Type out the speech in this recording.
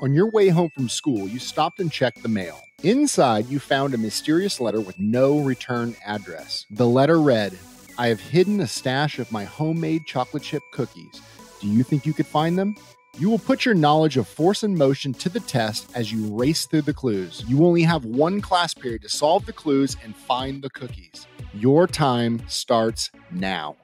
On your way home from school, you stopped and checked the mail. Inside, you found a mysterious letter with no return address. The letter read, I have hidden a stash of my homemade chocolate chip cookies. Do you think you could find them? You will put your knowledge of force and motion to the test as you race through the clues. You only have one class period to solve the clues and find the cookies. Your time starts now.